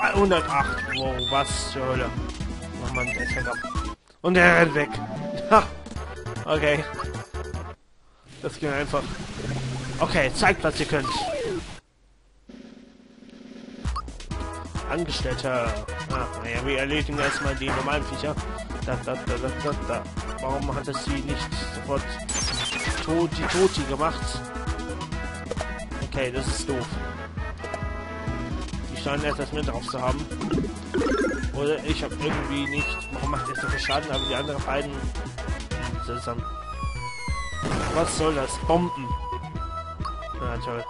208. Wow, was zur Hölle. Oh Mann, der ab. Und er rennt weg. Ha. Okay. Das ging einfach. Okay, zeigt, was ihr könnt. Angestellter. Ah, naja, wir erledigen erstmal die normalen Viecher. Da, da, da, da, da, da. Warum hat es sie nicht sofort tot, die Toti gemacht? Okay, das ist doof. Scheinen etwas mehr drauf zu haben. Oder ich habe irgendwie nicht... Warum macht er so viel Schaden, aber die anderen beiden... Seltsam. Was soll das? Bomben. Ja, toll.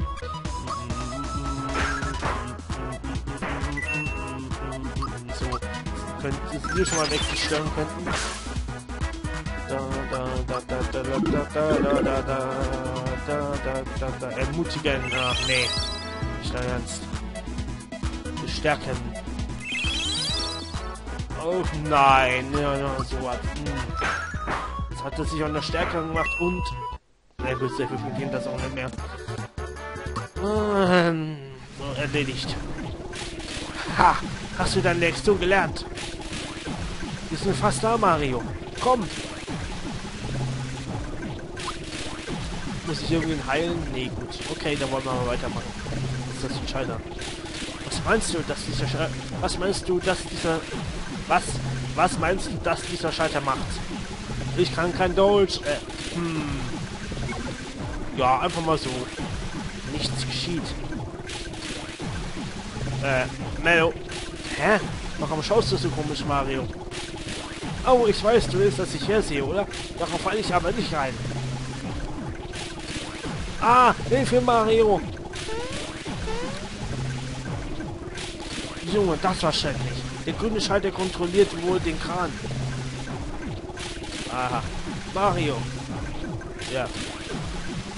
So. Könnt ihr schon mal wegstellen könnten? Da, da, da, da, da, da, da, da, da, da, da, da, da, da, ermutigen. Ach, nee. Nicht dein Ernst. Bestärken. Oh nein, ja, ja, so was. Jetzt hat er sich auch noch stärker gemacht und... Sehr viel geht das auch nicht mehr. Ähm, erledigt. Ha! Hast du deine Lektion gelernt? Wir sind fast da, Mario. Komm! Muss ich irgendwen heilen? Nee, gut. Okay, dann wollen wir mal weitermachen. Ist das Entscheider. Was meinst du, dass dieser Sch Was meinst du, dass dieser... Was? Was meinst du, dass dieser Schalter macht? Ich kann kein Deutsch. Äh, hm. Ja, einfach mal so. Nichts geschieht. Äh, Melo. Hä? Warum schaust du so komisch, Mario? Oh, ich weiß, du willst, dass ich hier sehe, oder? Darauf falle ich aber nicht rein. Ah, Hilfe, Mario! Junge, das war schrecklich. Der grüne Schalter kontrolliert wohl den Kran. Aha. Mario. Ja.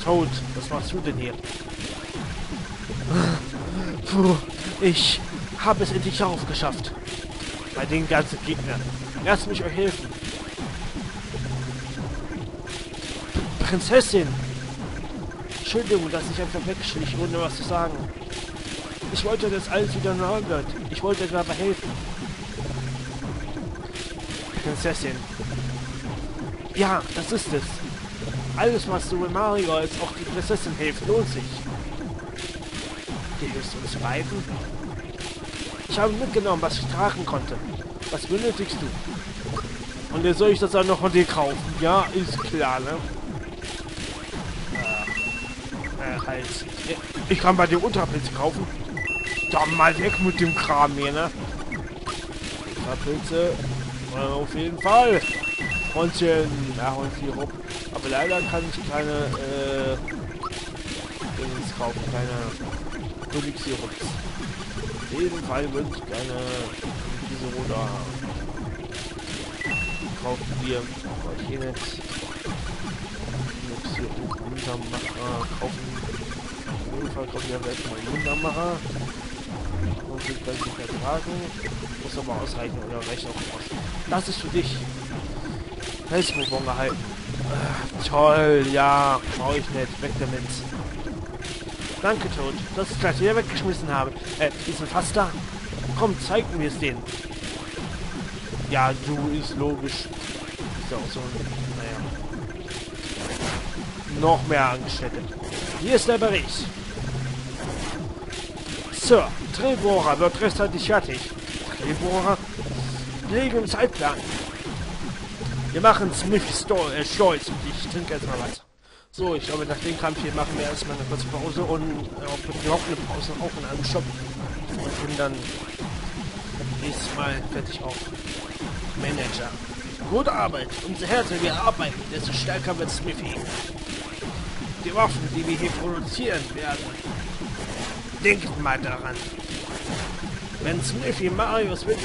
Toad, was machst du denn hier? Puh, ich habe es endlich aufgeschafft. Bei den ganzen Gegnern. Lasst mich euch helfen. Prinzessin! Entschuldigung, dass ich einfach wegschlich, ohne was zu sagen. Ich wollte, dass alles wieder normal wird. Ich wollte dabei helfen. Prinzessin. Ja, das ist es. Alles, was du mit Mario als auch die Prinzessin hilft, lohnt sich. Du uns beiden? Ich habe mitgenommen, was ich tragen konnte. Was benötigst du? Und jetzt soll ich das dann noch von dir kaufen. Ja, ist klar, ne? Äh, halt. Ich kann bei dir Unterpilze kaufen. Dann mal weg mit dem Kram hier, ne? Unterpilze. Äh, auf jeden Fall. Freundchen. Ja, und Sirup. Aber leider kann ich keine, äh, Dings kaufen. Keine König-Sirups. Auf jeden Fall würde ich gerne diese Roda kaufen wir. Aber hier nicht. Wundermacher kaufen. Auf jeden Fall kaufen wir erstmal Wundermacher. Und können sich vertragen. Muss aber ausreichen oder reicht auch aus. Das ist für dich. Felsbonbon gehalten. Äh, toll, ja. Brauche ich nicht. Weg damit. Danke, Tod, dass ich gleich wieder weggeschmissen habe. Äh, die sind fast da. Komm, zeig mir es denen. Ja, du ist logisch. Ist ja auch so ein... Naja. Noch mehr Angestellte. Hier ist der Bericht. Sir, Drehbohrer wird rechtzeitig fertig. Drehbohrer? Liegen im Zeitplan. Wir machen Smith äh, stolz und ich trinke jetzt mal was. So, ich glaube, nach dem Kampf hier machen wir erstmal eine kurze Pause und äh, noch eine Pause auch in einem Shop. Und bin dann nächstes Mal fertig auf Manager. Gute Arbeit. Umso härter wir arbeiten, desto stärker wird Smithy. Die Waffen, die wir hier produzieren werden. Denkt mal daran. Wenn Smithy Marius mit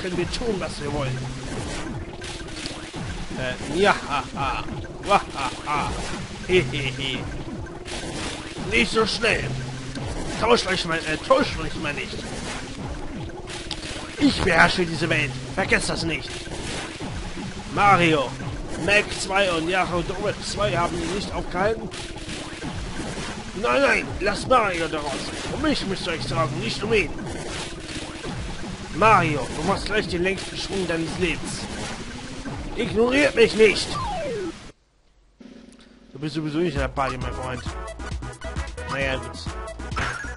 können wir tun, was wir wollen. Äh, ja, haha. Wahaha. Hehehe. Nicht so schnell. Tauscht euch mal, äh, tauscht euch mal nicht. Ich beherrsche diese Welt. Vergesst das nicht. Mario, Mac 2 und Yahoo Domit 2 haben ihn nicht aufgehalten. Nein, nein, lasst Mario daraus. Um mich müsst ihr euch sorgen, nicht um ihn. Mario, du machst gleich den längsten Schwung deines Lebens. Ignoriert mich nicht! Du bist sowieso nicht in der Party, mein Freund. Naja, gut.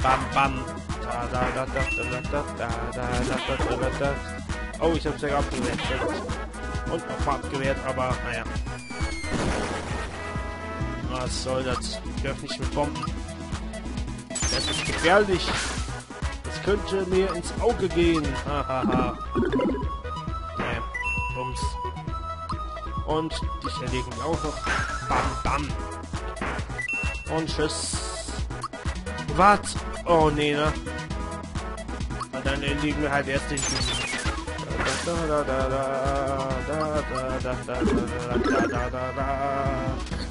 Bam, bam. Da, da, da, da, da, da, da, da, da, da, da, da. Oh, ich hab's ja abgewehrt. Sehr gut. Und noch abgewehrt, aber naja. Was soll das? Ich werf nicht mit Bomben. Das ist gefährlich. Das könnte mir ins Auge gehen. Hahaha. nee. Bums. Und dich erlegen wir auch noch. Bam, bam. Und tschüss. Was? Oh, nee, ne? Und dann erlegen wir halt erst den Da, da, da, da, da, da, da, da, da, da, da, da, da.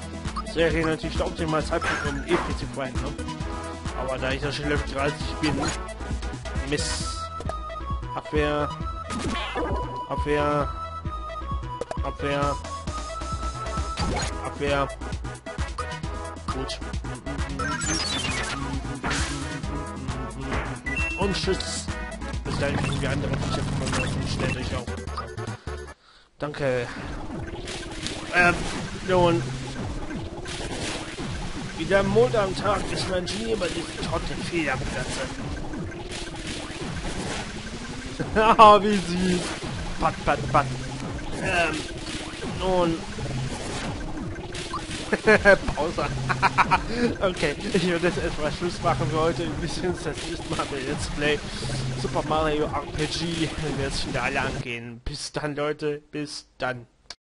Wäre natürlich der optimale Zeitpunkt, um EP zu fighten, ne? Aber da ich ja schon Level 30 bin, Miss. Abwehr. Abwehr. Abwehr. Abwehr. Gut. Und Schütz. Bis dahin kriegen wir andere Viecher von uns schnell durch auch. Danke. Ähm, nun. Wie der Mond am Tag ist mein Genie bei diesem Trottel Federplatze. Ah, wie süß. Pat, pat, pat. Ähm, nun. Pause. okay, ich würde jetzt erstmal Schluss machen für heute. Wir sehen uns das nächste Mal bei Let's Play Super Mario RPG. Wenn wir jetzt Finale angehen. Bis dann, Leute. Bis dann.